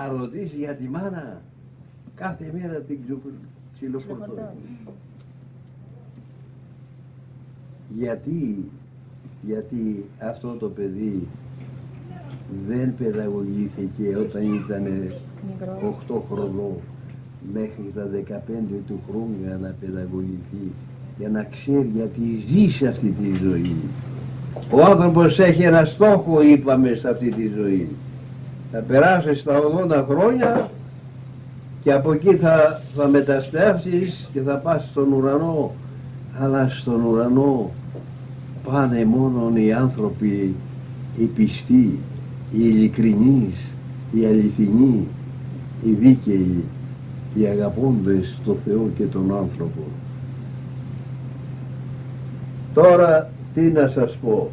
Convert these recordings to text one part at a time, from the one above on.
Αν ρωτήσει για τη μάνα, κάθε μέρα την ξυλοφορτώ. Γιατί, γιατί αυτό το παιδί δεν παιδαγωγήθηκε όταν ήταν 8 χρονών μέχρι τα 15 του χρόνου για να παιδαγωγηθεί για να ξέρει γιατί ζει σε αυτή τη ζωή. Ο άνθρωπος έχει ένα στόχο είπαμε σε αυτή τη ζωή. Θα περάσεις στα 80 χρόνια και από εκεί θα, θα μεταστρέψεις και θα πας στον ουρανό αλλά στον ουρανό πάνε μόνο οι άνθρωποι οι πιστοί, οι ειλικρινείς, οι αληθινοί, οι δίκαιοι, οι αγαπώντες το Θεό και τον άνθρωπο. Τώρα τι να σας πω,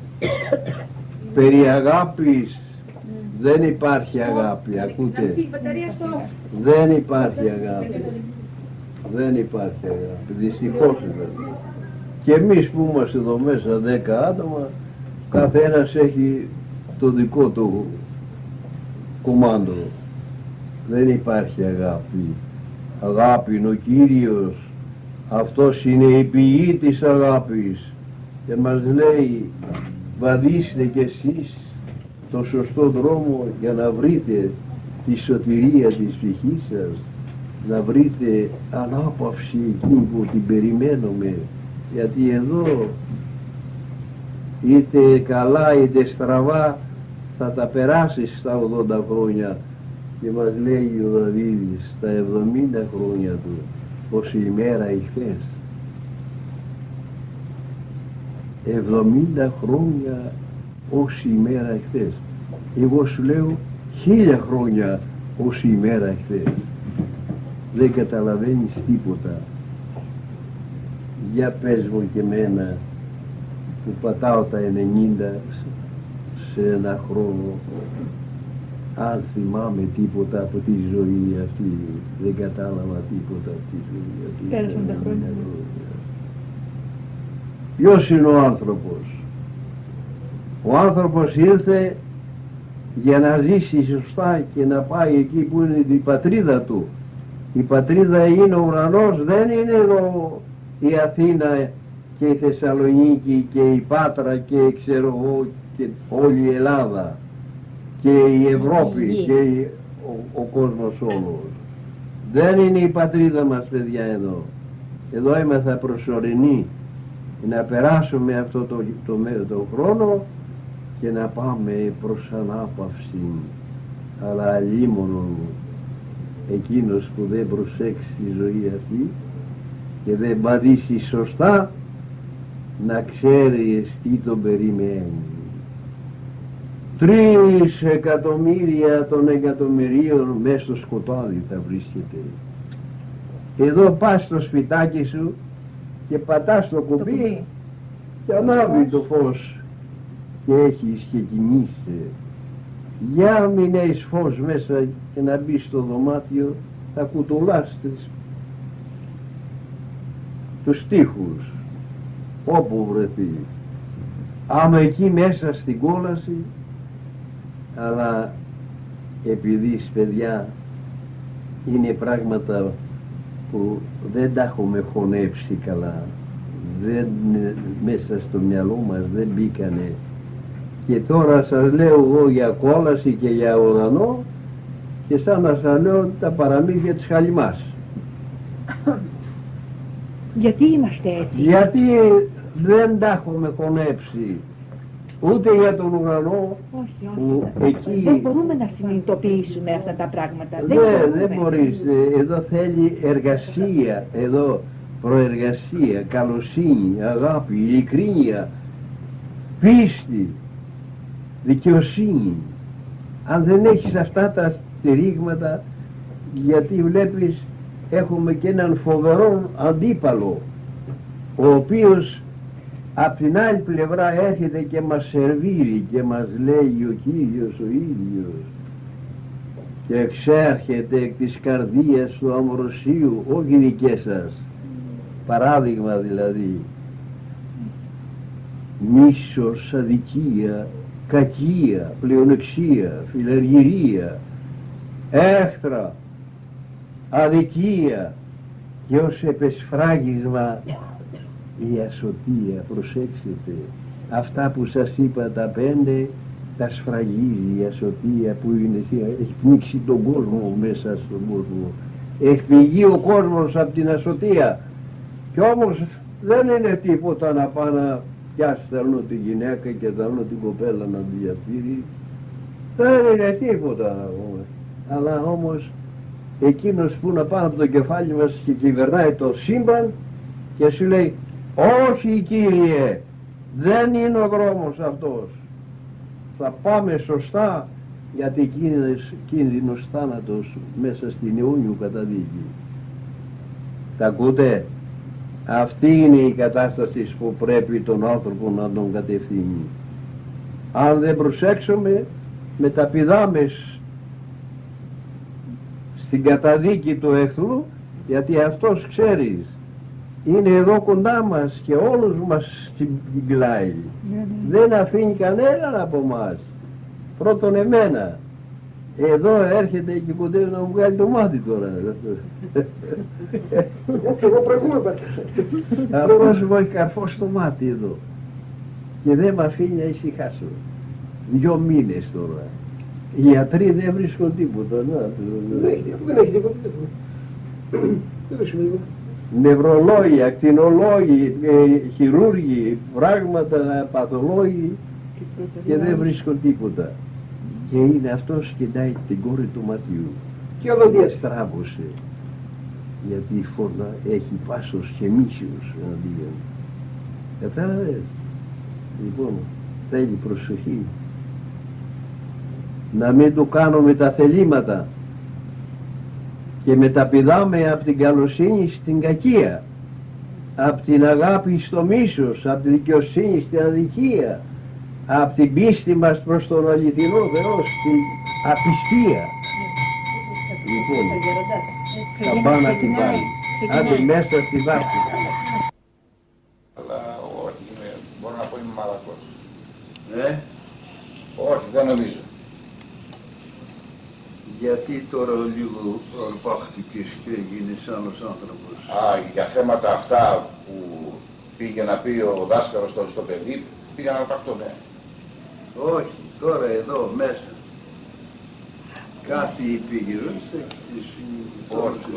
περί αγάπης δεν υπάρχει αγάπη, ακούτε. Δεν υπάρχει αγάπη. Δεν υπάρχει αγάπη, δυστυχώς δηλαδή. Και εμείς που είμαστε εδώ μέσα δέκα άτομα, καθένας έχει το δικό του κουμάντο. Δεν υπάρχει αγάπη. Αγάπη είναι ο Κύριος. Αυτός είναι η πηγή της αγάπης. Και μας λέει βαδίστε κι εσείς το σωστό δρόμο για να βρείτε τη σωτηρία της ψυχής σας να βρείτε ανάπαυση εκείνη που την περιμένουμε. Γιατί εδώ είτε καλά είτε στραβά θα τα περάσεις στα 80 χρόνια. Και μας λέει ο Δαβίδης στα 70 χρόνια του πως η ημέρα ηχθές 70 χρόνια όση ημέρα εχθές. Εγώ σου λέω χίλια χρόνια όση ημέρα εχθές. Δεν καταλαβαίνεις τίποτα. Για πες μου και μένα που πατάω τα 90 σε ένα χρόνο. Αν θυμάμαι τίποτα από τη ζωή αυτή δεν κατάλαβα τίποτα από τη ζωή αυτή. Πέρασαν τα χρόνια. Ποιος είναι ο άνθρωπος; Ο άνθρωπος ήρθε για να ζήσει σωστά και να πάει εκεί που είναι η πατρίδα του η πατρίδα είναι ο ουρανός δεν είναι εδώ η Αθήνα και η Θεσσαλονίκη και η Πάτρα και ξέρω εγώ και όλη η Ελλάδα και η Ευρώπη Η γη. και η- ο, ο κόσμος όλος. Δεν είναι η πατρίδα μας παιδιά εδώ. Εδώ είμαστε προσωρινοί να περάσουμε αυτό το, το, μέ- το χρόνο και να πάμε προς ανάπαυση. Αλλά αλίμονο εκείνος που δεν προσέξει τη ζωή αυτή και δεν πατήσει σωστά να ξέρει τι τον περιμένει. Τρεις εκατομμύρια των εκατομμυρίων μέσα στο σκοτάδι θα βρίσκεται. Εδώ πας στο σπιτάκι σου και πατάς το κουμπί κουμπί. και ανάβει το φως και έχεις και κοιμήσαι. Για μην έχεις φως μέσα και να μπει στο δωμάτιο θα κουτουλάς τις, τους τοίχους όπου βρεθεί. Άμα εκεί μέσα στην κόλαση αλλά επειδή παιδιά είναι πράγματα που δεν τα έχουμε χωνέψει καλά δεν, μέσα στο μυαλό μας δεν μπήκανε και τώρα σας λέω εγώ για κόλαση και για ουρανό και σαν να σας λέω τα παραμύθια της Χαλιμάς Γιατί είμαστε έτσι; γιατί δεν τα έχουμε χωνέψει ούτε για τον ουρανό Όχι, που όχι. εκεί Δεν μπορούμε να συνειδητοποιήσουμε αυτά τα πράγματα. Δεν, μπορούμε. δεν μπορείς. Ε, Εδώ θέλει εργασία, εδώ προεργασία, καλοσύνη, αγάπη, ειλικρίνεια, πίστη, δικαιοσύνη. Αν δεν έχεις αυτά τα στηρίγματα, γιατί βλέπεις έχουμε και έναν φοβερό αντίπαλο, ο οποίος απ' την άλλη πλευρά έρχεται και μας σερβίρει και μας λέει ο Κύριος ο ίδιος και εξέρχεται εκ της καρδίας του αμορροσίου, όχι δικές σας. Παράδειγμα δηλαδή. Μίσος, αδικία, κακία, πλεονεξία, φιλαργυρία, έχθρα, αδικία και ως επεσφράγισμα η ασωτεία, προσέξτε, αυτά που σας είπα τα πέντε τα σφραγίζει η ασωτεία που είναι, έχει πνίξει τον κόσμο μέσα στον κόσμο. Έχει πηγεί ο κόσμος από την ασωτεία και όμως δεν είναι τίποτα να πάνε να πιάσει θέλω τη γυναίκα και θέλω την κοπέλα να τη διαφύρει. Δεν είναι τίποτα να πούμε. Αλλά όμως εκείνος που είναι πάνω από το κεφάλι μας και κυβερνάει το σύμπαν και σου λέει όχι Κύριε δεν είναι ο δρόμος αυτός θα πάμε σωστά γιατί κίνδυνος, κίνδυνος θάνατος μέσα στην αιώνιου καταδίκη τα ακούτε; Αυτή είναι η κατάσταση που πρέπει τον άνθρωπο να τον κατευθύνει αν δεν προσέξουμε μεταπηδάμε στην καταδίκη του εχθρού γιατί αυτός ξέρεις είναι εδώ κοντά μας και όλους μας την πλάι. Ναι, ναι. Δεν αφήνει κανέναν από εμά. Πρώτον εμένα. Εδώ έρχεται και κοντεύει να μου βγάλει το μάτι τώρα. Εγώ προηγούμαι Αυτός μου έχει καρφώσει το μάτι εδώ. Και δεν με αφήνει να ησυχάσω. Δυο μήνες τώρα. Οι ιατροί δεν βρίσκουν τίποτα. Δεν έχει τίποτα. Δεν έχει τίποτα. Δεν βρίσκουν τίποτα νευρολόγοι, ακτινολόγοι, ε, χειρούργοι, πράγματα, παθολόγοι και δεν βρίσκουν τίποτα. Και είναι αυτός κοιτάει την κόρη του ματιού. Και ο στράβωσε. Γιατί η φόρνα έχει πάσος και μίσιος εναντίον. Κατάλαβες. Λοιπόν, θέλει προσοχή. Να μην του κάνουμε τα θελήματα και μεταπηδάμε από την καλοσύνη στην κακία από την αγάπη στο μίσος, από τη δικαιοσύνη στην αδικία, από την πίστη μας προς τον αληθινό Θεό, στην απιστία. Λοιπόν, θα πάω να την πάλι. Άντε μέσα στη βάση. Αλλά όχι, μπορώ να πω είμαι μαλακός. Ε; Όχι, δεν νομίζω γιατί τώρα λίγο αρπάχτηκες και έγινες άλλος άνθρωπος; Α, για θέματα αυτά που πήγε να πει ο δάσκαλος στο, στο παιδί, πήγα να αρπαχτώ, ναι. Όχι, τώρα εδώ μέσα. Κάτι πήγε, όχι,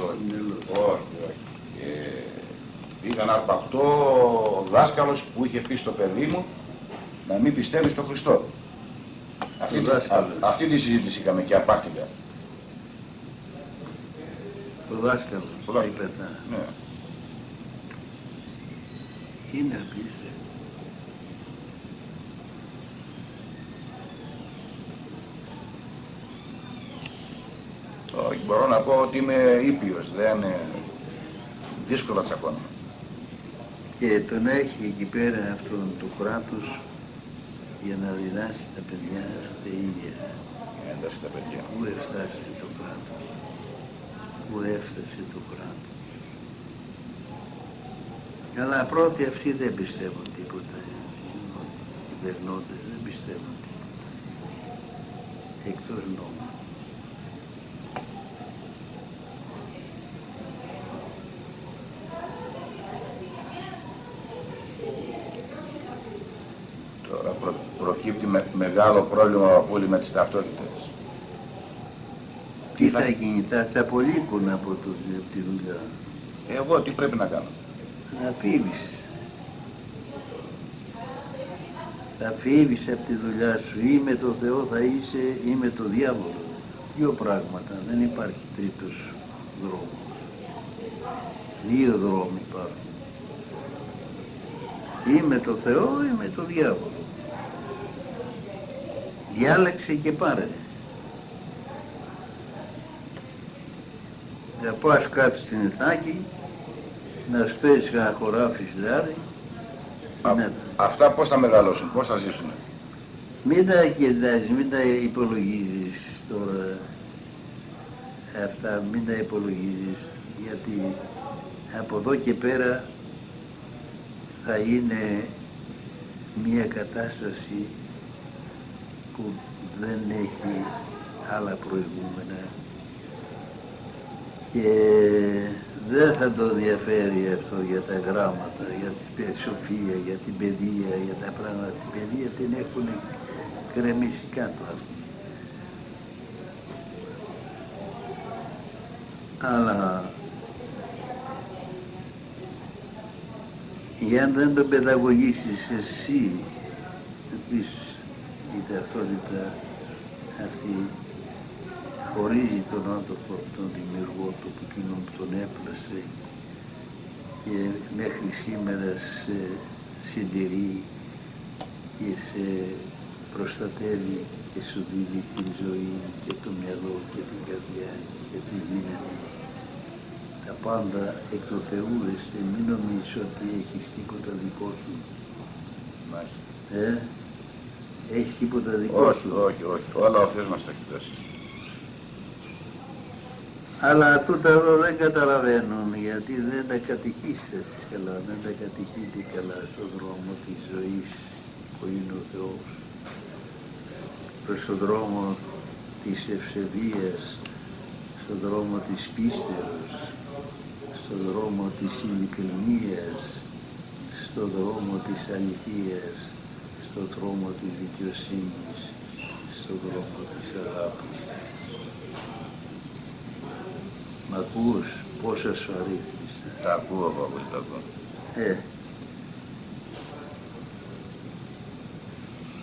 όχι, όχι. Ε, πήγα να αρπαχτώ ο δάσκαλος που είχε πει στο παιδί μου να μην πιστεύει στον Χριστό. Αυτή, αυτή τη συζήτηση είχαμε και απάχτηκα. Το δάσκαλος. Το δάσκαλος. Ναι. Τι να πεις. Μπορώ να πω ότι είμαι ήπιος, δεν είναι δύσκολα τσακώνω. Και τον έχει εκεί πέρα αυτόν του κράτους για να διδάσει τα παιδιά στα ίδια. Για να διδάσει τα παιδιά. Πού έφτασε το κράτος που έφτασε το κράτος. Αλλά πρώτοι αυτοί δεν πιστεύουν τίποτα. Οι κυβερνώντες δεν πιστεύουν τίποτα. Εκτός νόμου. Τώρα προ, προκύπτει με, μεγάλο πρόβλημα από όλοι με τις ταυτότητες. Τι θα γίνει, θα τσαπολίκουν από, το, από τη δουλειά; Εγώ τι πρέπει να κάνω. Να φύγεις. Θα φύγεις από τη δουλειά σου ή με το Θεό θα είσαι ή με το διάβολο. Δύο πράγματα, δεν υπάρχει τρίτος δρόμος. Δύο δρόμοι υπάρχουν. Ή με το Θεό ή με το διάβολο. Διάλεξε και πάρε. να πας κάτω στην Ιθάκη, να σπέσεις ένα χωράφι σιλάρι. Αυτά πώς θα μεγαλώσουν, πώς θα ζήσουν; Μην τα κοιτάζεις, μην τα υπολογίζεις τώρα. Αυτά μην τα υπολογίζεις, γιατί από εδώ και πέρα θα είναι μια κατάσταση που δεν έχει άλλα προηγούμενα και δεν θα το ενδιαφέρει αυτό για τα γράμματα, για τη σοφία, για την παιδεία, για τα πράγματα. Την παιδεία την έχουν κρεμίσει κάτω αυτοί. Αλλά αν δεν τον παιδαγωγήσεις εσύ, επίσης η ταυτότητα αυτή χωρίζει τον άνθρωπο από τον δημιουργό του που εκείνον τον έπλασε και μέχρι σήμερα σε συντηρεί και σε προστατεύει και σου δίνει την ζωή και το μυαλό και την καρδιά και τη δύναμη. Τα πάντα εκ του Θεού είστε, μην νομίζεις ότι έχεις τίποτα δικό σου. Ε, έχεις τίποτα δικό όχι, σου; όχι, όχι. Όλα ο Θεός μας τα έχει δώσει. Αλλά τούτα εδώ δεν καταλαβαίνουν γιατί δεν τα κατηχήσες καλά, δεν τα κατηχείτε καλά στον δρόμο της ζωής που είναι ο Θεός. Προς τον δρόμο της ευσεβίας, στον δρόμο της πίστεως, στον δρόμο της ειλικρινίας, στον δρόμο της αληθείας, στον δρόμο της δικαιοσύνης, στον δρόμο της αγάπης. Μ' ακούς πόσα σου αρρύθμισα. Τα ακούω εγώ, τα ακούω. Ε.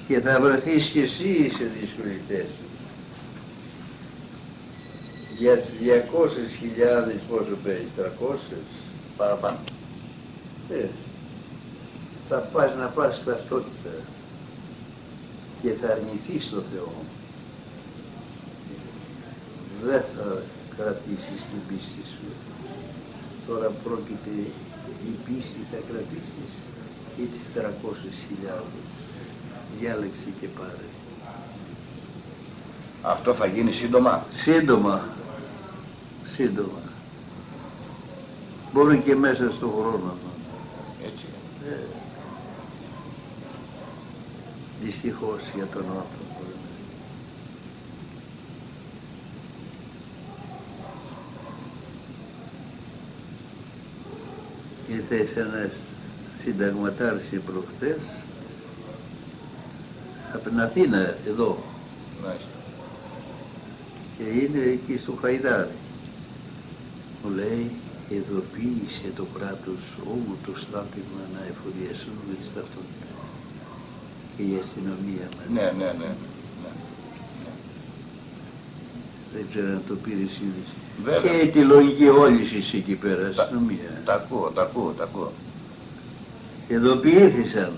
Και θα βρεθείς και εσύ σε δύσκολη θέση. Για τις 200 χιλιάδες πόσο παίρνεις, 300 Παραπάνω. ε, θα πας να πας στα ταυτότητα και θα αρνηθείς το Θεό. Δεν θα κρατήσεις την πίστη σου. Τώρα πρόκειται η πίστη θα κρατήσεις ή τις 300 χιλιάδες. Διάλεξε και πάρε. Αυτό θα γίνει σύντομα; Σύντομα. Σύντομα. Μπορεί και μέσα στον χρόνο. Έτσι. Ε, δυστυχώς για τον άνθρωπο. Ήρθε ένας συνταγματάρης προχτές από την Αθήνα εδώ Μάλιστα. και είναι εκεί στο Χαϊδάρι. Μου λέει, ειδοποίησε το κράτος όλο το στάτημα να εφοδιαστούν με τις ταυτότητες και η αστυνομία μας. Ναι, ναι, ναι. ναι. Δεν ξέρω αν το πήρες ήδη. Βέβαια. Και τη λογική όλη εσύ εκεί πέρα, Τα- αστυνομία. Τα ακούω, τα ακούω, τα ακούω. Ειδοποιήθησαν.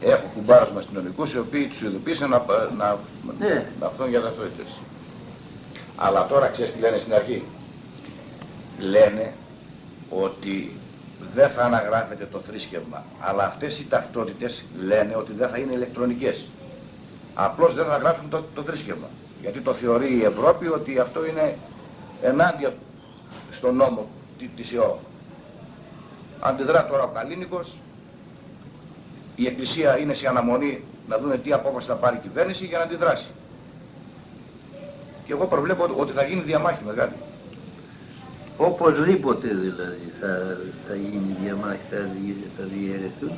Έχω κουμπάρους με αστυνομικούς οι οποίοι τους ειδοποίησαν να, να, Ναι. να αυτόν για ταυτότητες. Αλλά τώρα ξέρεις τι λένε στην αρχή; Λένε ότι δεν θα αναγράφεται το θρήσκευμα. Αλλά αυτές οι ταυτότητες λένε ότι δεν θα είναι ηλεκτρονικές. Απλώς δεν θα γράψουν το, το θρήσκευμα. Γιατί το θεωρεί η Ευρώπη ότι αυτό είναι ενάντια στον νόμο τη- της ΕΟ. Αντιδρά τώρα ο Καλίνικος, η Εκκλησία είναι σε αναμονή να δούνε τι απόφαση θα πάρει η κυβέρνηση για να αντιδράσει. Και εγώ προβλέπω ότι θα γίνει διαμάχη μεγάλη. Οπωσδήποτε δηλαδή θα, θα γίνει διαμάχη, θα, δι- θα διαιρεθούν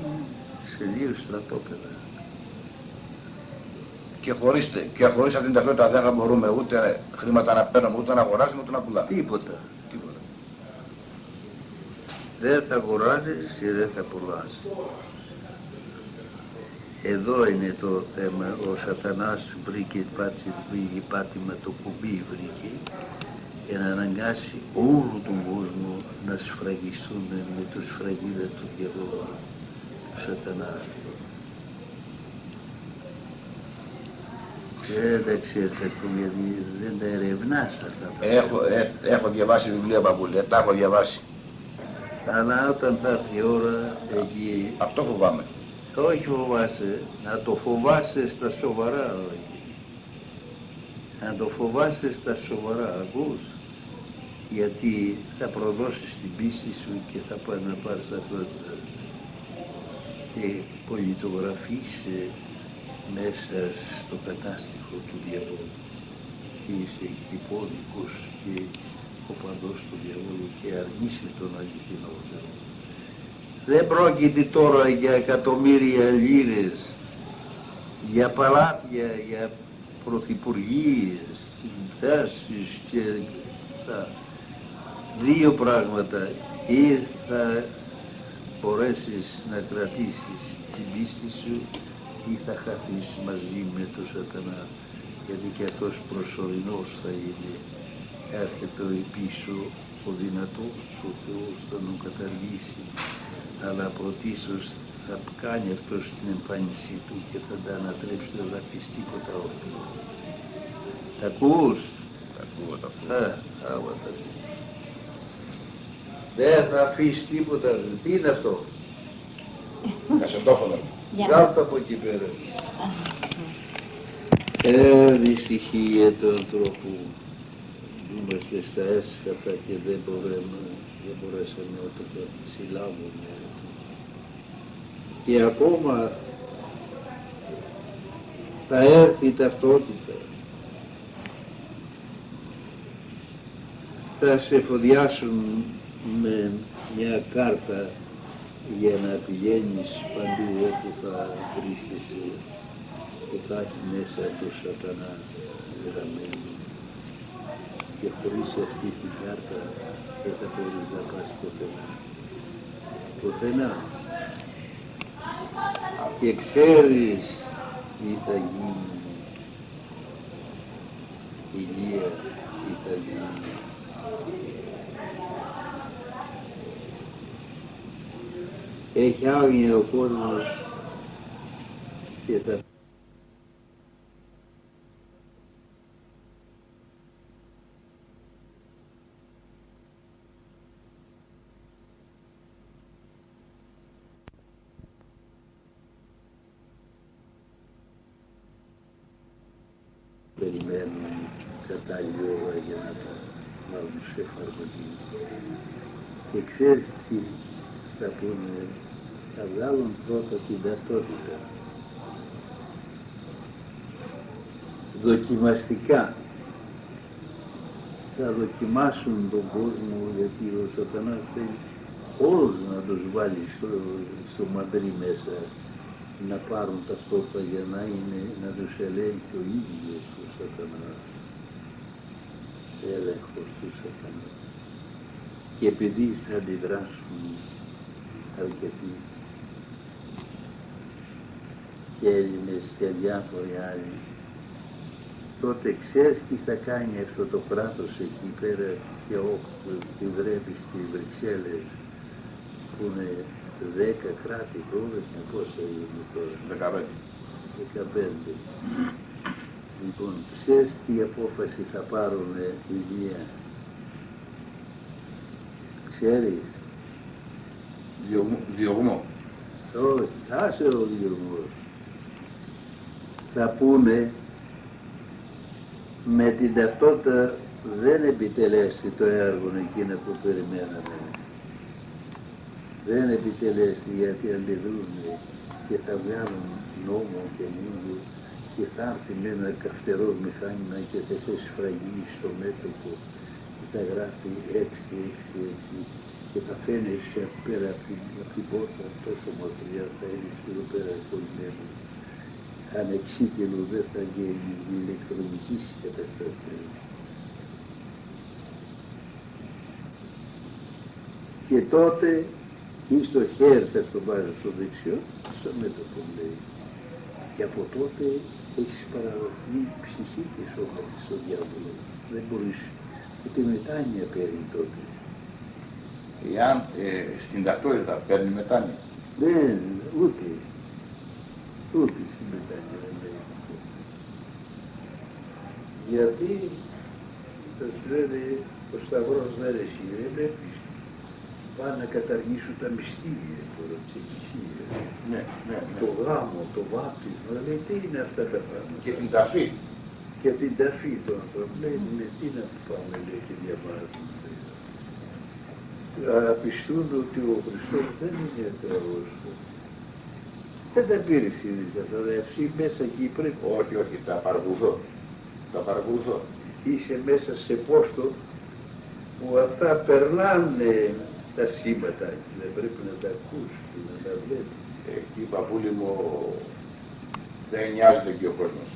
σε δύο στρατόπεδα. Και χωρίς, και χωρίς αυτήν την ταυτότητα δεν θα μπορούμε ούτε χρήματα να παίρνουμε, ούτε να αγοράζουμε, ούτε να πουλάμε. Τίποτα. Τίποτα. Δεν θα αγοράζεις και δεν θα πουλάς. Εδώ είναι το θέμα. Ο σατανάς βρήκε πάτσι, βρήκε πάτημα το κουμπί βρήκε για να αναγκάσει όλο τον κόσμο να σφραγιστούν με το σφραγίδα του διαβόλου του σατανά. Δεν τα ξέρεις ακόμη γιατί δεν τα ερευνάς αυτά τα Έχω, ε, έχω διαβάσει βιβλία μπαμπούλη, ε, τα έχω διαβάσει. Αλλά όταν θα έρθει η ώρα εκεί, Αυτό φοβάμαι. όχι φοβάσαι, να το φοβάσαι στα σοβαρά, όχι. Να το φοβάσαι στα σοβαρά, ακούς. Γιατί θα προδώσεις την πίστη σου και θα πάει να πάρεις τα πρώτα. Και πολιτογραφείσαι μέσα στο κατάστοιχο του διαβόλου. Και είσαι υπόδικος και ο παντός του διαβόλου και αρνήσει τον αληθινό Θεό. Δεν πρόκειται τώρα για εκατομμύρια λίρες, για παλάτια, για πρωθυπουργίες, θέσεις και τα δύο πράγματα ή θα μπορέσεις να κρατήσεις την πίστη σου ή θα χαθείς μαζί με τον σατανά γιατί και αυτός προσωρινός θα είναι έρχεται πίσω ο δυνατός ο Θεός θα τον καταργήσει αλλά πρωτίστως θα κάνει αυτός την εμφάνισή του και θα τα ανατρέψει δεν θα πεις τίποτα όχι. Τα ακούς; Τα ακούω, τα ακούω. Α, άμα τα Δεν θα αφήσεις τίποτα. Τι είναι αυτό; Κασετόφωνο. Κάτω από εκεί πέρα. Ε, δυστυχία του ανθρώπου. Είμαστε στα έσχατα και δεν μπορούμε, δεν μπορέσαμε να το συλλάβουμε. Και ακόμα θα έρθει η ταυτότητα. Θα σε φοδιάσουν με μια κάρτα για να πηγαίνεις παντού όπου θα βρίσκεσαι και θα έχει μέσα το σατανά γραμμένο και χωρίς αυτή την κάρτα δεν θα μπορείς να πας πουθενά. Πουθενά. Και ξέρεις τι θα γίνει. Ηλία, τι θα γίνει. Έχει άγνοια ο κόσμος και θα περιμένουν κατάλληλη ώρα για να τα βάλουν σε εφαρμογή. Και ξέρεις τι θα πούνε, θα βγάλουν πρώτα την ταυτότητα. Δοκιμαστικά. Θα δοκιμάσουν τον κόσμο γιατί ο σατανάς θέλει όλους να τους βάλει στο, στο μαντρί μέσα να πάρουν ταυτότητα για να, είναι, να τους ελέγχει ο ίδιος ο σατανάς. Έλεγχος του σατανάς. Και επειδή θα αντιδράσουν αρκετοί και Έλληνες και διάφοροι άλλοι, τότε ξέρεις τι θα κάνει αυτό το κράτος εκεί πέρα σε όπου τη βρέπει στις Βρυξέλλες που είναι δέκα κράτη, δώδεκα, πόσα είναι τώρα; Δεκαπέντε. Δεκαπέντε. Λοιπόν, ξέρεις τι απόφαση θα πάρουν η Δία. Ξέρεις; Διωγμό- Διωγμό. Όχι, άσε ο διωγμός. Θα πούνε με την ταυτότητα δεν επιτελέσει το έργο εκείνο που περιμέναμε. Δεν επιτελέσει γιατί αντιδρούν και θα βγάλουν νόμο καινούργιο και θα έρθει με ένα καυτερό μηχάνημα και θα σε σφραγεί στο μέτωπο και θα γράφει έξι, έξι, έξι και θα φαίνεσαι πέρα από την, απ' την πόρτα τόσο μακριά θα είναι εδώ πέρα κολλημένο. Ανεξίτηλο δεν θα γίνει η ηλεκτρονική καταστροφή. Και τότε ή στο χέρι θα το βάζει στο δεξιό, στο μέτωπο λέει. Και από τότε έχεις παραδοθεί ψυχή και σώμα της στον διάβολο. Δεν μπορείς ούτε μετάνοια παίρνει τότε. Εάν ε, στην ταυτότητα παίρνει μετάνοια. Δεν, ούτε. Ούτε στην μετάνοια δεν λέει. Γιατί θα σου λένε ο Σταυρός δεν εσύ, δεν βλέπεις. Πάνε να καταργήσουν τα μυστήρια τώρα της Εκκλησίας. Ναι, ναι, Το γάμο, το βάπτισμα, λέει τι είναι αυτά τα πράγματα; Και την ταφή. και την ταφή των ανθρώπων. Λέει, με τι να πάμε, λέει, και διαβάζουν. Λέει. Απιστούν ότι ο Χριστός δεν είναι Θεός. Δεν τα πήρε συνήθως αυτά, δε, εσύ μέσα εκεί πρέπει. Όχι, όχι, τα παρακολουθώ. Τα παρακολουθώ. Είσαι μέσα σε πόστο που αυτά περνάνε τα σχήματα, δεν πρέπει να τα ακούσει και να τα βλέπεις. Εκεί, παππούλη μου, δεν νοιάζεται και ο κόσμος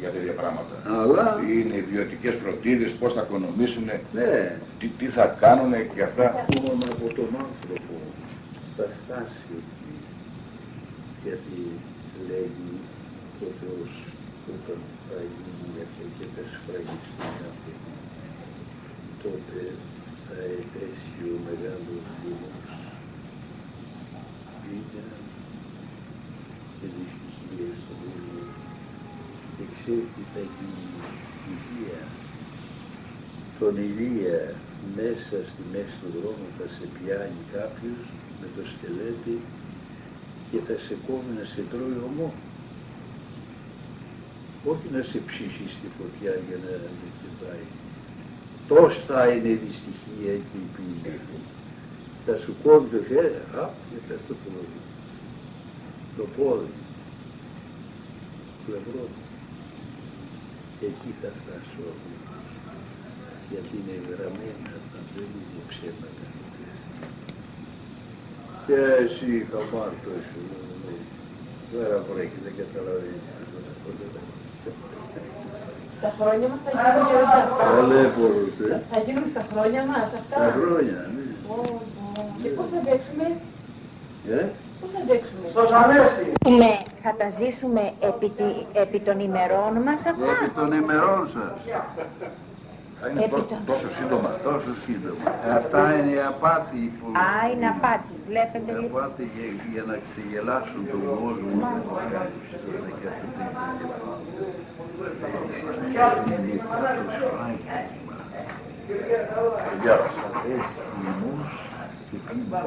για τέτοια πράγματα. Αλλά, Είναι ιδιωτικές φροντίδες, πώς θα οικονομήσουν, ναι, τι, τι θα κάνουν και αυτά. μόνο από τον άνθρωπο θα φτάσει εκεί. Γιατί λέγει ο Θεός όταν θα γίνει αυτό και θα σφραγιστεί αυτό, τότε θα επέσει ο μεγάλος δήμος. Πήγα και δυστυχία στον κόσμο και ξέρει τι θα γίνει η Ηλία. Τον Ηλία μέσα στη μέση του δρόμου θα σε πιάνει κάποιος με το σκελέτι και θα σε κόβει να σε τρώει ομό. Όχι να σε ψήσει στη φωτιά για να σε πάει. Τόσο θα είναι η δυστυχία και η πύλη. Θα σου κόβει το χέρι, α, και θα το πόδι. Το πόδι. Πλευρό. Εκεί θα φτάσω εγώ. Γιατί είναι γραμμένα, θα δεν είναι ψέματα. Και εσύ χαμάρτω σου. Τώρα βρέχει, δεν καταλαβαίνεις. Στα χρόνια μας θα γίνουν και όλα αυτά. Ταλέπορος, ε. Θα γίνουν στα χρόνια μας αυτά. Τα χρόνια, ναι. Ω, ω. Και πώς θα αντέξουμε, Ε; πώς θα αντέξουμε; Ζούμε, θα τα ζήσουμε επί, τη- επί των ημερών μας αυτά; Επί των ημερών σας. Θα είναι τό- Έπειτα. τόσο σύντομα. Τόσο σύντομα. Αυτά είναι η απάτη που... Α, είναι απάτη. Βλέπετε Η λοιπόν. απάτη για, για να ξεγελάσουν τον κόσμο. Είναι κάποιος φράγισμα. Γεια σας. Αυτές λοιμούς και πίντα.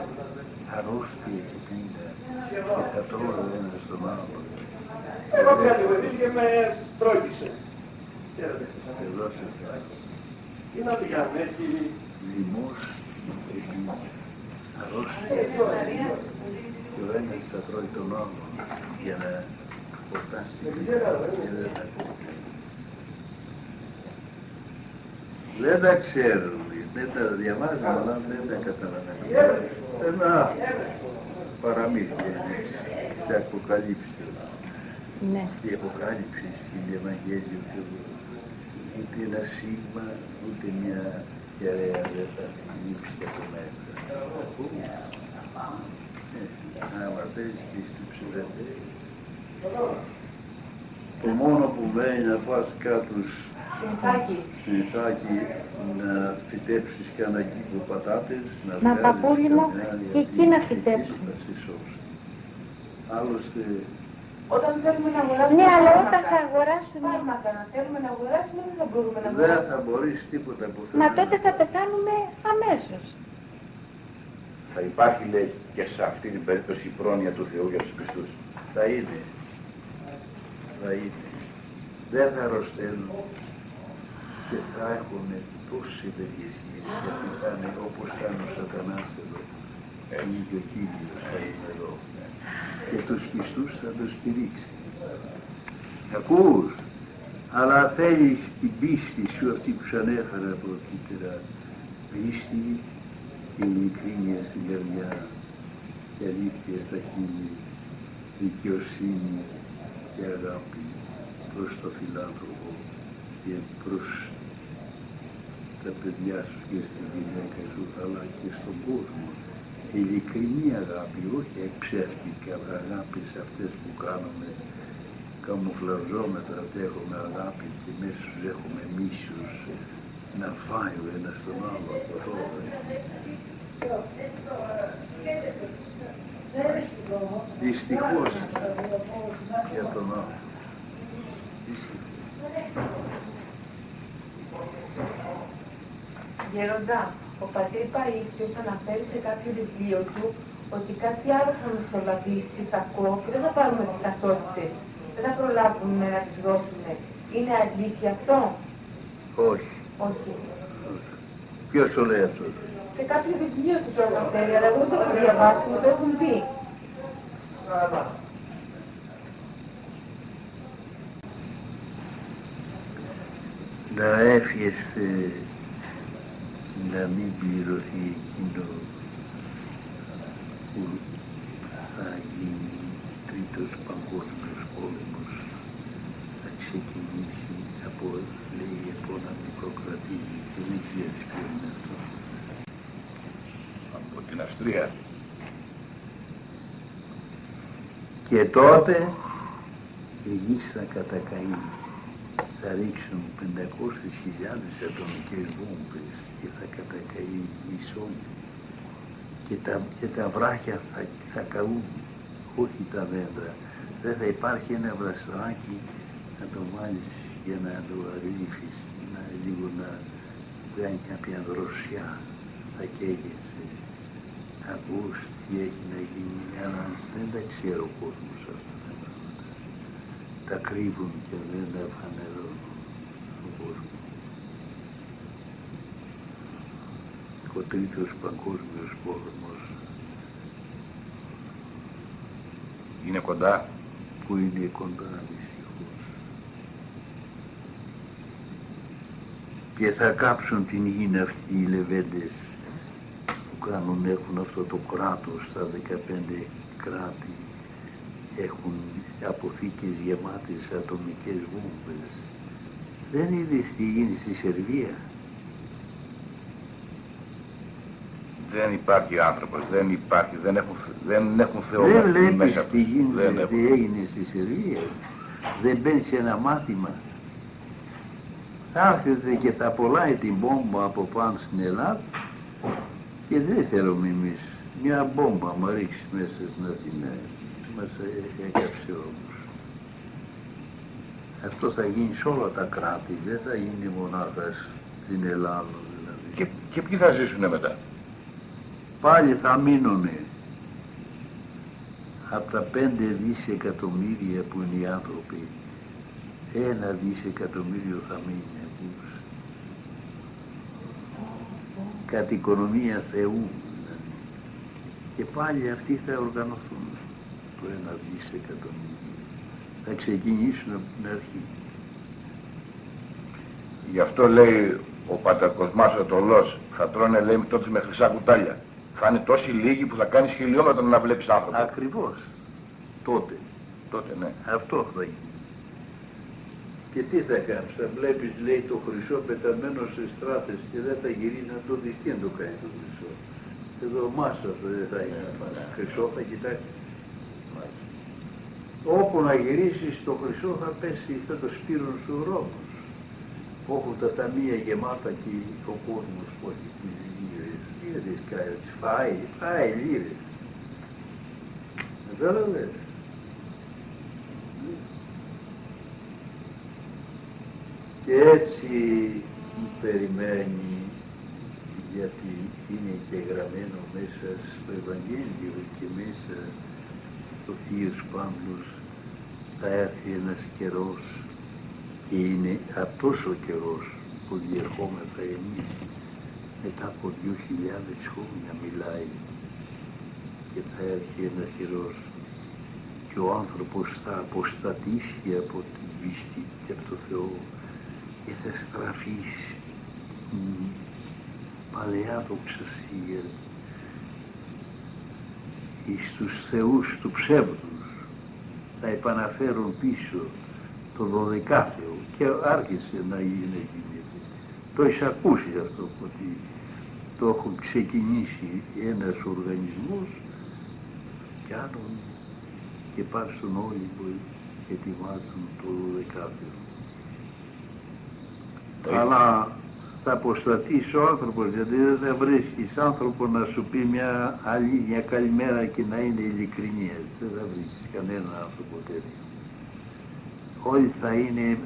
Αρρώστια και πίντα. Και τα τρώω ένα στον άλλο. Εγώ πια λίγο, εσείς και με πρόκεισε. Χαίρετε. Εδώ σε φράγει. Τι να πηγαίνουμε, έτσι. Λοιμούς και πίντα. Αρρώστια και ο ένας θα τρώει τον άλλο για να φορτάσει την πίντα και δεν θα ακούει. Δεν τα ξέρουν, δεν τα διαβάζουν, αλλά δεν τα καταλαβαίνουν. Ένα παραμύθι είναι σε αποκαλύψεις. Ναι. Η αποκάλυψη στην Ευαγγέλιο του ούτε ένα σήμα, ούτε μια κεραία δεν θα λείψει από μέσα. Ε, Άμα θες και στην ψηφετέ. Το μόνο που μένει να πας κάτω Στάκι. στην Ιθάκη να φυτέψεις και ένα κύκλο πατάτες, να Μα, βγάλεις παππούλη μου, καμιά, και γιατί εκεί να εκεί φυτέψουμε. Θα σε σώσει. Άλλωστε, Όταν θέλουμε να αγοράσουμε Ναι, αλλά φάρμακα, όταν θα αγοράσουμε. φάρμακα να θέλουμε να αγοράσουμε, δεν θα μπορούμε να δεν αγοράσουμε. θα μπορείς τίποτα που Μα τότε θα πεθάνουμε αμέσως. Θα υπάρχει, λέει, και σε αυτή την περίπτωση η πρόνοια του Θεού για τους πιστούς. Θα είναι. Θα είναι. Δεν θα αρρωσταίνουν και θα έχουν τόσες ευεργεσίες γιατί θα είναι όπως θα είναι ο σατανάς εδώ. Είναι και ο Κύριος θα είναι εδώ. Και τους πιστούς θα το στηρίξει. Ακούς. Αλλά θέλεις την πίστη σου αυτή που σου ανέφερα πρωτήτερα. Πίστη και ειλικρίνεια στην καρδιά και αλήθεια στα χείλη, δικαιοσύνη και αγάπη προς το φιλάνθρωπο και προς τα παιδιά σου και στη γυναίκα σου αλλά και στον κόσμο. Ειλικρινή αγάπη, όχι ψεύτικα αγάπης αυτές που κάνουμε καμουφλαζόμετρα ότι έχουμε αγάπη και μέσα τους έχουμε μίσους να φάει ο ένας τον άλλο από τώρα. Δυστυχώς για τον άλλο. Δυστυχώς. Γέροντα, ο πατήρ Παΐσιος αναφέρει σε κάποιο βιβλίο του ότι κάτι άλλο θα μας ευαδίσει κακό και δεν θα πάρουμε τις ταυτότητες. Δεν θα προλάβουμε να τις δώσουμε. Είναι αλήθεια αυτό; Όχι. Όχι. Ποιος το λέει αυτός; Σε κάποιο βιβλίο του το αναφέρει, αλλά εγώ δεν το έχω διαβάσει, μου το έχουν πει. Να εύχεστε να μην πληρωθεί εκείνο που θα γίνει τρίτος παγκόσμιος πόλεμος θα ξεκινήσει από, λέει, από ένα μικρό κρατήδι και δεν ξέρεις ποιο είναι αυτό. Από την Αυστρία. Και τότε η γη θα κατακαεί. Θα ρίξουν 500.000 ατομικές βόμβες και θα κατακαεί η γη όλη. Και τα, και τα βράχια θα, θα καούν, όχι τα δέντρα. Δεν θα υπάρχει ένα βραστράκι να το βάλεις για να το αγλύφεις, να λίγο να κάνει κάποια δροσιά. Θα καίγεσαι. Ακούς τι έχει να γίνει, αλλά δεν τα ξέρει ο κόσμος αυτά τα πράγματα. Τα κρύβουν και δεν τα φανερώνουν στον κόσμο. Ο τρίτος παγκόσμιος πόλεμος Είναι κοντά. που είναι κοντά δυστυχώς. Και θα κάψουν την γη αυτοί οι λεβέντες που κάνουν, έχουν αυτό το κράτος, τα 15 κράτη έχουν αποθήκες γεμάτες ατομικές βόμβες. Δεν είδες τι γίνει στη Σερβία; Δεν υπάρχει άνθρωπος, δεν υπάρχει, δεν έχουν, δεν έχουν Θεό Δεν μέσα βλέπεις τους. τι γίνεται, Δεν τι έχουν. έγινε στη Σερβία. Δεν μπαίνεις σε ένα μάθημα. Θα έρθετε και θα πουλάει την μπόμπα από πάνω στην Ελλάδα και δεν θέλουμε εμείς μια μπόμπα μα ρίξεις μέσα στην Αθήνα. Μας ε- έκαψε όμως. Αυτό θα γίνει σε όλα τα κράτη, δεν θα γίνει μονάχα στην Ελλάδα δηλαδή. Και, και ποιοι θα ζήσουν μετά; Πάλι θα μείνουνε από τα πέντε δισεκατομμύρια που είναι οι άνθρωποι ένα δισεκατομμύριο θα μείνει ακούς. Κατ' οικονομία Θεού δηλαδή. Και πάλι αυτοί θα οργανωθούν το ένα δισεκατομμύριο. Θα ξεκινήσουν από την αρχή. Γι' αυτό λέει ο Πατερκοσμάς ο Τολός, θα τρώνε λέει τότε με χρυσά κουτάλια. Θα είναι τόσοι λίγοι που θα κάνεις χιλιόμετρα να βλέπεις άνθρωπο. Ακριβώς. Τότε. Τότε ναι. Αυτό θα γίνει. Και τι θα κάνεις, θα βλέπεις λέει το χρυσό πεταμένο σε στράτες και δεν θα γυρίσει να το δεις τι να το κάνει το χρυσό; Εδώ μάσα δεν θα είναι. Χρυσό θα κοιτάξεις. Όπου να γυρίσεις το χρυσό θα πέσει, θα το σπείρουν σου ρόμος. Όπου τα ταμεία γεμάτα και ο κόσμος που έχει τις λίρες. Λίρες κάνει, φάει, φάει λίρες. Κατάλαβες. Και έτσι περιμένει γιατί είναι και γραμμένο μέσα στο Ευαγγέλιο και μέσα στο Θείος Παύλος θα έρθει ένας καιρός και είναι αυτός ο καιρός που διερχόμεθα εμείς μετά από δύο χιλιάδες χρόνια μιλάει και θα έρθει ένας καιρός και ο άνθρωπος θα αποστατήσει από την πίστη και από το Θεό και θα στραφεί στην παλαιά δοξασία εις τους θεούς του ψεύδους θα επαναφέρουν πίσω το δωδεκάθεο και άρχισε να γίνει γίνεται. Το έχεις ακούσει αυτό ότι το έχουν ξεκινήσει ένας οργανισμός και άλλον και πάρσουν όλοι που ετοιμάζουν το δωδεκάθεο. Αλλά θα αποστατήσει ο άνθρωπος γιατί δεν θα βρίσκεις άνθρωπο να σου πει μια άλλη μια καλημέρα και να είναι ειλικρινίας. Δεν θα βρίσκεις κανένα άνθρωπο τέτοιο. Όλοι θα είναι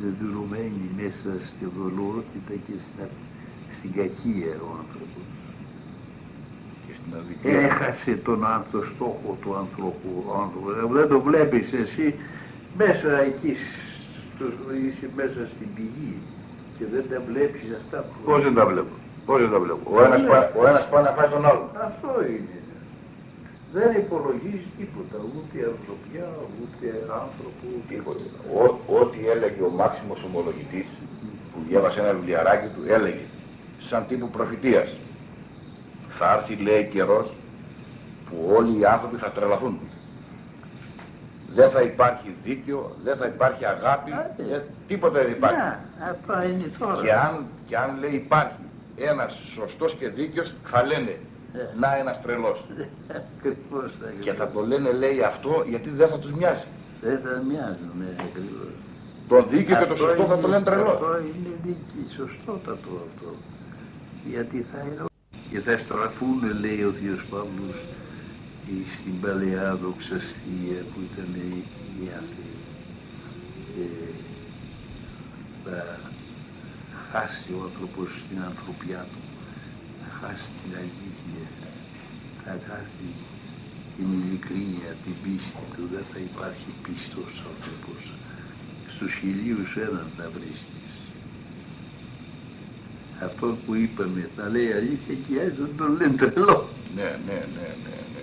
δεδουλωμένοι μέσα στη δολότητα και στην, στην κακία ο άνθρωπος. Και στην αδικία. Έχασε τον άνθρωπο, στόχο του ανθρώπου. Ο άνθρωπος. Δεν το βλέπεις εσύ μέσα εκεί, στο- είσαι μέσα στην πηγή και δεν τα βλέπεις αυτά που... Πώς δεν τα βλέπω; Πώς δεν τα βλέπω; Ο ένας, πάει, ο ένας πάει να φάει τον άλλον. Αυτό είναι. Δεν υπολογίζεις τίποτα, ούτε ανθρωπιά, ούτε άνθρωπο, ούτε Τίποτε. Ό- Ό,τι έλεγε ο Μάξιμος ομολογητής που διάβασε ένα βιβλιαράκι του έλεγε σαν τύπου προφητείας. Θα έρθει λέει καιρός που όλοι οι άνθρωποι θα τρελαθούν. Δεν θα υπάρχει δίκαιο, δεν θα υπάρχει αγάπη, ε, τίποτα δεν υπάρχει. Να, αυτό είναι τώρα. Και αν, και αν λέει υπάρχει ένας σωστός και δίκαιος, θα λένε Ε. να ένας τρελός. Ακριβώς θα Και θα το λένε λέει αυτό γιατί δεν θα τους μοιάζει. Δεν θα μοιάζουν, ναι, ακριβώς. Το δίκαιο και το Αυτό σωστό θα είναι- το λένε τρελό. Αυτό είναι δίκαιο, σωστότατο αυτό. Γιατί θα είναι... Και θα στραφούν, λέει ο Θείος Παύλος, εις την παλαιά δοξαστία που ήταν οι οι άθεοι. Και θα χάσει ο άνθρωπος την ανθρωπιά του, θα χάσει την αλήθεια, θα χάσει την ειλικρίνεια, την πίστη του, δεν θα υπάρχει πίστος άνθρωπος. Στους χιλίους έναν θα βρίσκεις. Αυτό που είπαμε, θα λέει αλήθεια και οι άλλοι θα τον λένε τρελό. Ναι, ναι, ναι, ναι, ναι.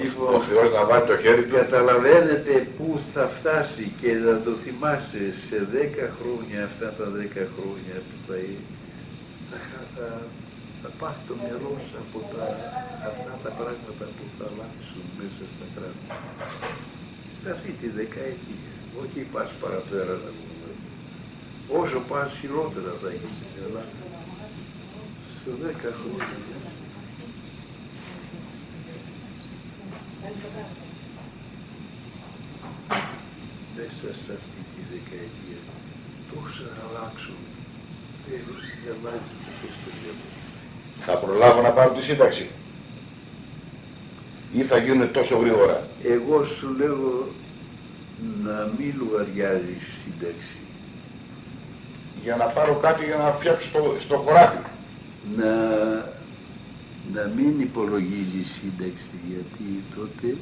Λοιπόν, Ο Θεός να βάλει το χέρι του. Καταλαβαίνετε πού θα φτάσει και να το θυμάσαι σε 10 χρόνια, αυτά τα 10 χρόνια που θα, είναι, θα, θα, θα πάθει το μυαλό σου από τα, αυτά τα πράγματα που θα αλλάξουν μέσα στα κράτη. Σε αυτή τη δεκαετία, όχι πας παραπέρα να πούμε. Όσο πας χειρότερα θα έχεις στην Ελλάδα. Σε 10 χρόνια. μέσα σε αυτή τη δεκαετία τόσα θα αλλάξουν. Δεν δεν αλλάζει το στο διαβόλιο. Θα προλάβω να πάρω τη σύνταξη. Ή θα γίνουν τόσο γρήγορα. Εγώ σου λέω να μην λογαριάζεις σύνταξη. Για να πάρω κάτι για να φτιάξω στο, στο χωράφι. Να, να μην υπολογίζεις σύνταξη γιατί τότε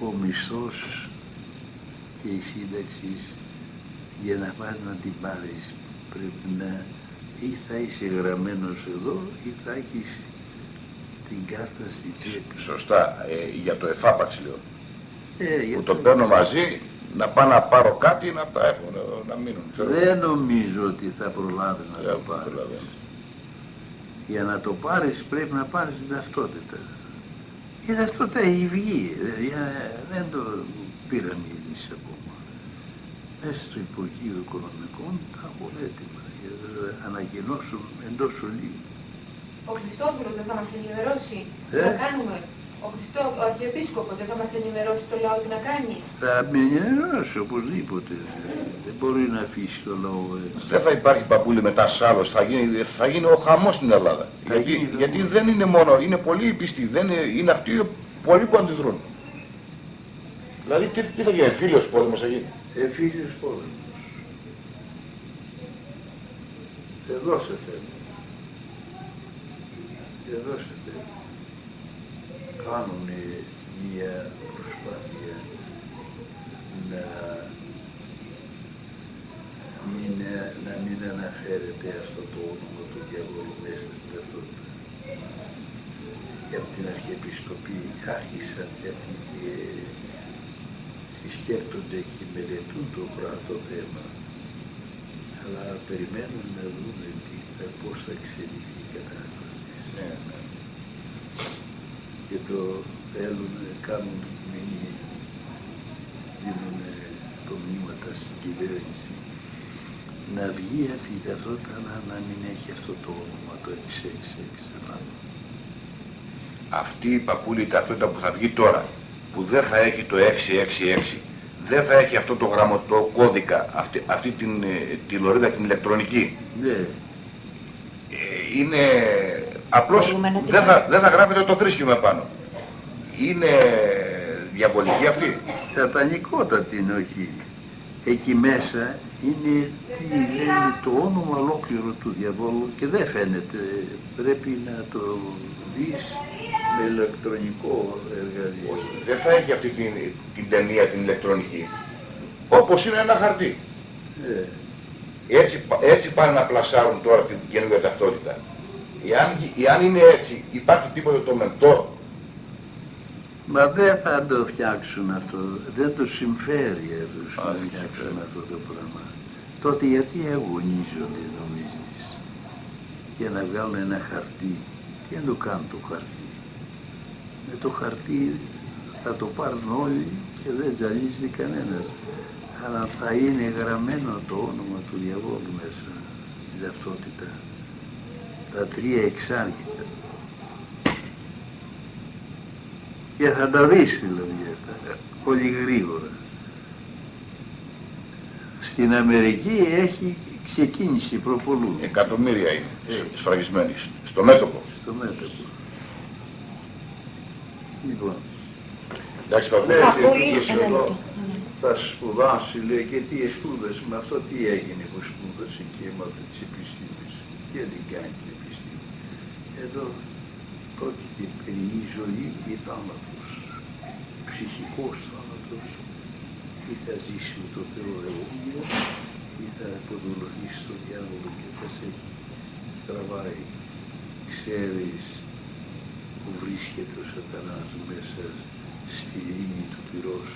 ο μισθός και η σύνταξη για να πας να την πάρεις πρέπει να ή θα είσαι γραμμένος εδώ ή θα έχεις την κάρτα στη τσέπη. Σωστά. Ε, για το εφάπαξ λέω. Ε, γι' Που αυτό το παίρνω μαζί να πάω να πάρω κάτι να τα έχω, να, να μείνουν. ξέρω. Δεν νομίζω ότι θα προλάβεις να Δεν το πάρεις. προλαβαίνω. Για να το πάρεις πρέπει να πάρεις την ταυτότητα. Η ταυτότητα έχει βγει, δηλαδή, ε, δεν το πήραν οι ειδήσεις ακόμα. Μέσα στο Υπουργείο Οικονομικών τα έχουν έτοιμα για να ανακοινώσουν εντός ολίγου. Ο Χριστόφυλλος δεν θα μας ενημερώσει τι Ε; να κάνουμε. Ο, Χριστός, ο Αρχιεπίσκοπος δεν θα μας ενημερώσει το λαό τι να κάνει. Θα με ενημερώσει οπωσδήποτε. Δεν μπορεί να αφήσει το λόγο έτσι. Δεν θα υπάρχει παππούλη μετά άλλος, θα γίνει, θα γίνει ο χαμός στην Ελλάδα. Θα Γιατί, γίνει, γιατί βέβαια. δεν είναι μόνο, είναι πολλοί πιστοί, δεν είναι, είναι αυτοί πολλοί που αντιδρούν. Δηλαδή τι, τι θα γίνει, φίλος πόλεμος θα γίνει; Εφήλιος πόλεμος. Εδώ σε θέλω. Εδώ σε θέλω. Κάνουν μία προσπάθεια να μην, να μην αναφέρεται αυτό το όνομα του διαβόλου μέσα στην ταυτότητα. Και από την Αρχιεπισκοπή άρχισαν γιατί και συσκέπτονται και μελετούν το πρώτο θέμα, αλλά περιμένουν να δουν τι θα, πώς θα εξελιχθεί η κατάσταση. Ναι, ναι. Και το θέλουν, κάνουν μήνυ, δίνουν το μνήματα στην κυβέρνηση να βγει αυτή η ταυτότητα αλλά να μην έχει αυτό το όνομα το 666 επάνω. Αυτή η παππούλη ταυτότητα που θα βγει τώρα, που δεν θα έχει το 666, δεν θα έχει αυτό το γραμματό κώδικα, αυτή, αυτή την, ε, τη λωρίδα την ηλεκτρονική. Ναι, Ε, είναι απλώς Μπορούμε να την δεν θα, κάνουμε. δεν θα γράφεται το θρήσκευμα πάνω. Είναι διαβολική αυτή; σατανικότατη είναι όχι. Εκεί μέσα είναι τι λένε το όνομα ολόκληρο του διαβόλου και δεν φαίνεται. Πρέπει να το δεις με ηλεκτρονικό εργαλείο. Όχι, δεν θα έχει αυτή την, την ταινία την ηλεκτρονική. Όπως είναι ένα χαρτί. Ε, Έτσι, πα- έτσι πάνε να πλασάρουν τώρα την καινούργια ταυτότητα. Εάν, γι- εάν είναι έτσι, υπάρχει τίποτα το μεντό. Μα δεν θα το φτιάξουν αυτό. Δεν το συμφέρει αυτούς Α, να δεν φτιάξουν συμφέρει. αυτό το πράγμα. τότε γιατί αγωνίζονται νομίζεις; Για να βγάλουν ένα χαρτί και να το κάνουν το χαρτί; Με το χαρτί θα το πάρουν όλοι και δεν τζαλίζει κανένας. Αλλά θα είναι γραμμένο το όνομα του διαβόλου μέσα στη ταυτότητα. Τα τρία εξάρχητα. Και θα τα δεις δηλαδή αυτά, πολύ γρήγορα. Στην Αμερική έχει ξεκίνηση προπολού. Εκατομμύρια είναι Ε. σφραγισμένοι στο μέτωπο. Στο μέτωπο. Λοιπόν, Εντάξει, Παππού. λέει Παππού, ότι είναι ένα εδώ λεπτό. θα σπουδάσει, λέει, και τι σπούδασε, με αυτό τι έγινε που σπούδασε και έμαθε τις επιστήμες. Και δεν κάνει την επιστήμη. Εδώ πρόκειται περί η ζωή ή θάνατος. Ψυχικός θάνατος. Ή θα ζήσει με το Θεό αιώνια ή θα αποδολωθεί στον διάβολο και θα σε έχει στραβάει. Ξέρεις που βρίσκεται ο σατανάς μέσα στη λίμνη του πυρός.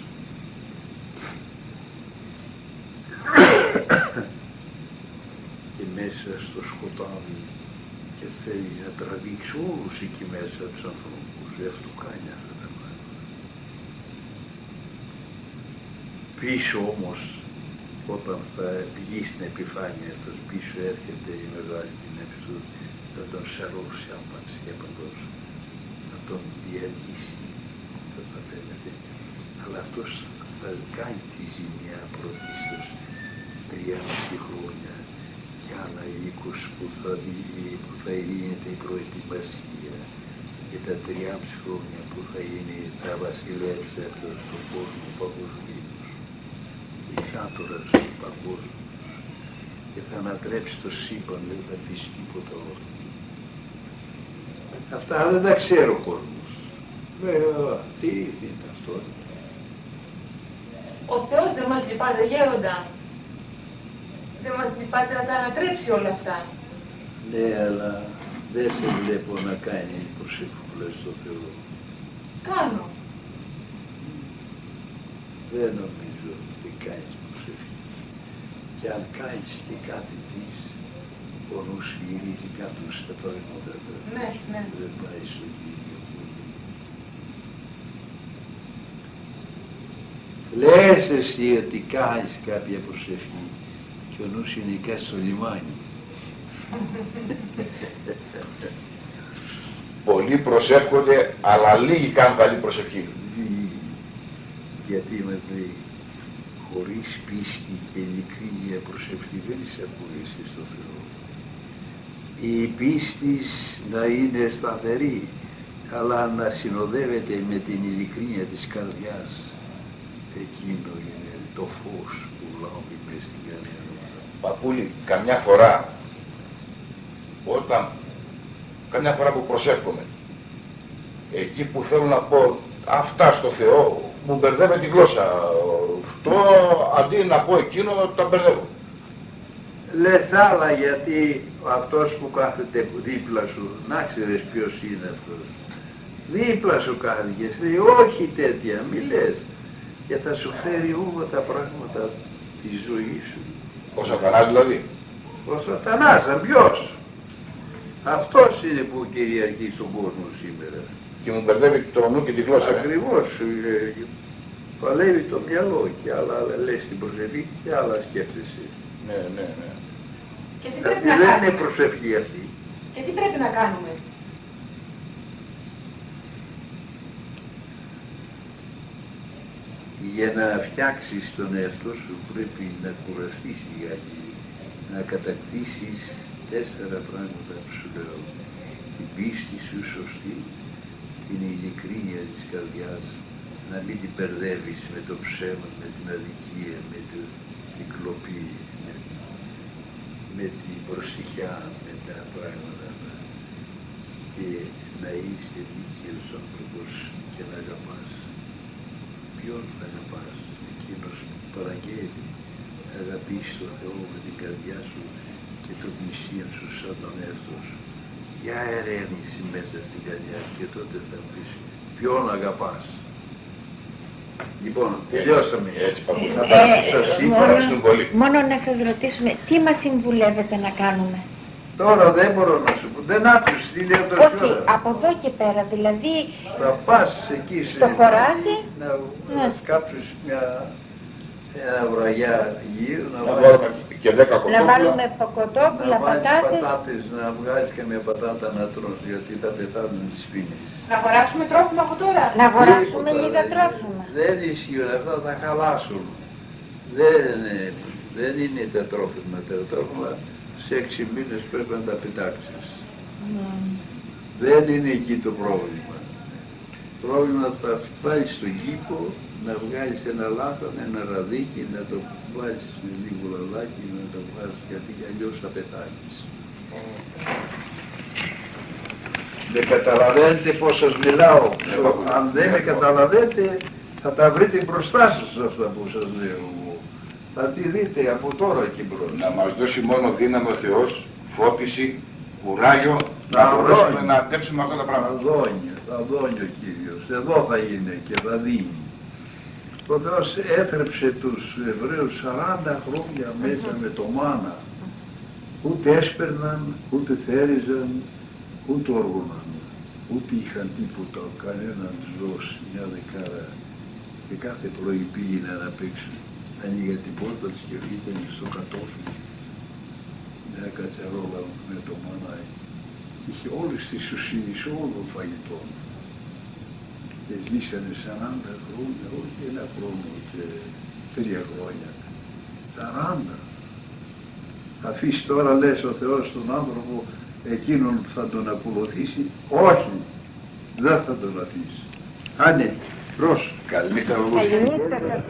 και μέσα στο σκοτάδι και θέλει να τραβήξει όλους εκεί μέσα τους ανθρώπους. Δεν αυτό κάνει αυτά τα πράγματα. Πίσω όμως όταν θα βγει στην επιφάνεια αυτός πίσω έρχεται η μεγάλη την του θα τον σαρώσει άπανστη απαντός να τον διαλύσει θα τα φαίνεται αλλά αυτός θα κάνει τη ζημιά πρωτίστως τριάμιση χρόνια και άλλα είκοσι που θα, δει- που θα γίνεται η προετοιμασία και τα τριάμιση χρόνια που θα είναι θα βασιλεύσει αυτός τον κόσμο παγκοσμίως δικτάτορας του παγκόσμιους και θα ανατρέψει το σύμπαν, δεν θα πεις τίποτα όλο. Αυτά δεν τα ξέρει ο κόσμος. Βέβαια, τι είναι αυτό. Ο Θεός δεν μας λυπάται γέροντα. Δεν μας λυπάται να τα ανατρέψει όλα αυτά. Ναι, αλλά δεν σε βλέπω να κάνει προσευχούλες στο Θεό. Κάνω. Δεν νομίζω ότι κάνεις προσευχή. Και αν κάνεις και κάτι της, ο νους γυρίζει κάτω στα πράγματα. Ναι, ναι. Δεν πάει στο ίδιο. Λες εσύ ότι κάνεις κάποια προσευχή και ο νους είναι κάτω στο λιμάνι. Πολλοί προσεύχονται, αλλά λίγοι κάνουν καλή προσευχή. Λίγοι. Γιατί μας λέει χωρίς πίστη και ειλικρίνεια προσευχή δεν εισακούγεσαι στο Θεό. Η πίστη να είναι σταθερή, αλλά να συνοδεύεται με την ειλικρίνεια της καρδιάς. Εκείνο είναι το φως που λάβει μες στην καρδιά. Παππούλη, καμιά φορά, όταν, καμιά φορά που προσεύχομαι, εκεί που θέλω να πω αυτά στο Θεό, μου μπερδεύει τη γλώσσα. Αυτό, αντί να πω εκείνο, τα μπερδεύω. Λες άλλα γιατί αυτός που κάθεται δίπλα σου, να ξέρεις ποιος είναι αυτός. Δίπλα σου κάθεται και σου λέει όχι τέτοια, μη λες. Και θα σου φέρει όλα τα πράγματα της ζωής σου. Ο σατανάς δηλαδή; Ο σατανάς, α, ποιος; Αυτός είναι που κυριαρχεί στον κόσμο σήμερα. Και μου μπερδεύει το νου και τη γλώσσα. ε. Ακριβώς. ε, Παλεύει το μυαλό και άλλα λες την προσευχή και άλλα σκέφτεσαι. Ναι, ναι, ναι. Και τι πρέπει Αυτή να δεν είναι κάνουμε. προσευχή αυτή. Και τι πρέπει να κάνουμε; Για να φτιάξεις τον εαυτό σου πρέπει να κουραστείς λιγάκι, να κατακτήσεις τέσσερα πράγματα που σου λέω. Την πίστη σου σωστή, την ειλικρίνεια της καρδιάς, να μην την μπερδεύεις με το ψέμα, με την αδικία, με το- την κλοπή, με, με την προσυχιά, με τα πράγματα αυτά. Και να είσαι δίκαιος άνθρωπος και να αγαπάς ποιον θα αγαπάς, εκείνος που παραγγέλει, να αγαπήσεις τον Θεό με την καρδιά σου και το πλησίον σου σαν τον εαυτό σου. Για ερεύνηση μέσα στην καρδιά και τότε θα πεις ποιον αγαπάς; Λοιπόν, τελειώσαμε. Έτσι, παππού. Θα τα σας Ε, είπα. Ευχαριστούμε πολύ. μόνο να σας ρωτήσουμε, τι μας συμβουλεύετε να κάνουμε; Τώρα δεν μπορώ να σου πω. Δεν άκουσες τι λέω τόση Όχι, ώρα. από εδώ και πέρα, δηλαδή Θα πας εκεί σε... Στο χωράφι. Να, Ναι. να σκάψεις μια... ένα βραγιά γύρω, να, Να βάλεις- βάλουμε και δέκα να κοτόπουλα. βάλουμε να κοτόπουλα, βάλεις πατάτες. πατάτες, να βγάλεις καμία πατάτα να τρως, γιατί θα πεθάνουν τις πίνες. Να αγοράσουμε τρόφιμα από τώρα. Να αγοράσουμε Τίποτα λίγα δεν- τρόφιμα. Δεν ισχύουν αυτά, θα χαλάσουν. Δεν, ε, δεν είναι τα τρόφιμα. Τα τρόφιμα σε έξι μήνες πρέπει να τα πετάξεις. Δεν είναι εκεί το πρόβλημα. Το πρόβλημα θα βάλεις στον κήπο, να βγάλεις ένα λάθον, ένα ραδίκι, να το βάλεις με λίγο λαδάκι, να το βγάλεις γιατί αλλιώς θα πεθάνεις. Δεν καταλαβαίνετε πώς σας μιλάω; Αν δεν με καταλαβαίνετε θα τα βρείτε μπροστά σας αυτά που σας λέω. εγώ. Θα τη δείτε από τώρα και μπρος. Να μας δώσει μόνο δύναμη ο Θεός, φώτιση, κουράγιο, Να να μπορέσουμε δώσει. να αντέξουμε αυτά τα Θα πράγματα. δώνει, θα δώνει ο Κύριος. Εδώ θα είναι και θα δίνει. Ο Θεός έθρεψε τους Εβραίους 40 χρόνια μέσα με το μάνα. Ούτε έσπερναν, ούτε θέριζαν, ούτε όργωναν. Ούτε είχαν τίποτα, κανέναν ζώος, μια δεκάρα. Και κάθε πρωί πήγαινε να παίξει. Ανοίγε την πόρτα της και βγήκαν στο κατόφλι. Μια κατσαρόλα με το μανάκι. Είχε όλες τις ουσίες, όλο το φαγητό. Και ζήσανε 40 χρόνια, όχι ένα χρόνο και τρία χρόνια. 40. Θα αφήσεις τώρα λες ο Θεός τον άνθρωπο εκείνον που θα τον ακολουθήσει. Όχι, δεν θα τον αφήσεις. Άνε, προς. Καληνύχτα, Λουλού. Καληνύχτα σας.